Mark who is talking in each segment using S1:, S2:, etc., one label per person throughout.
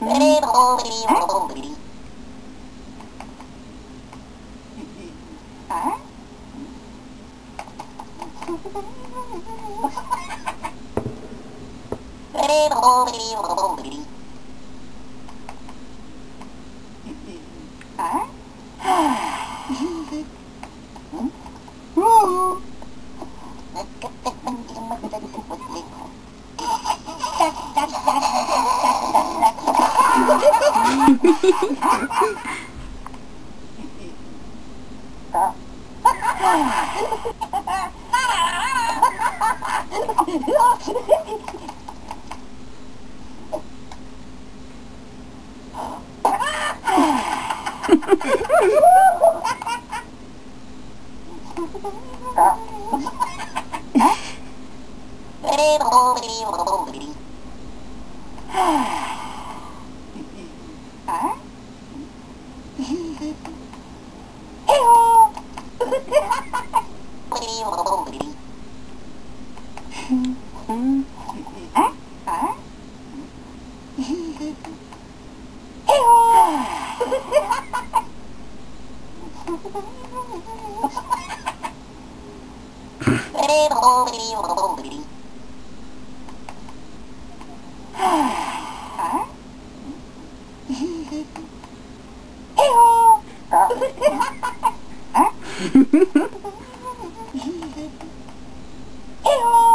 S1: Hey, Ah. Ah? Hey-ho!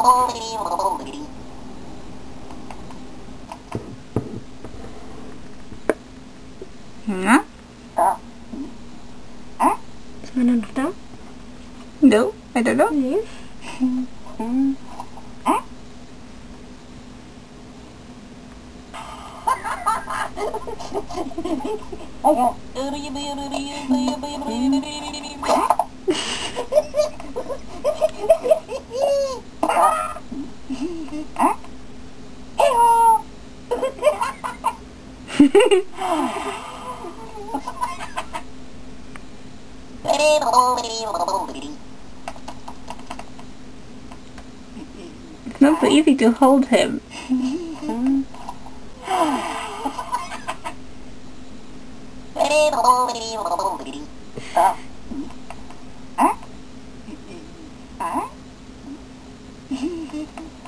S1: Oh, Huh?
S2: Mana nak tahu?
S1: No, I don't know.
S2: Yes.
S1: It's not so easy to hold him.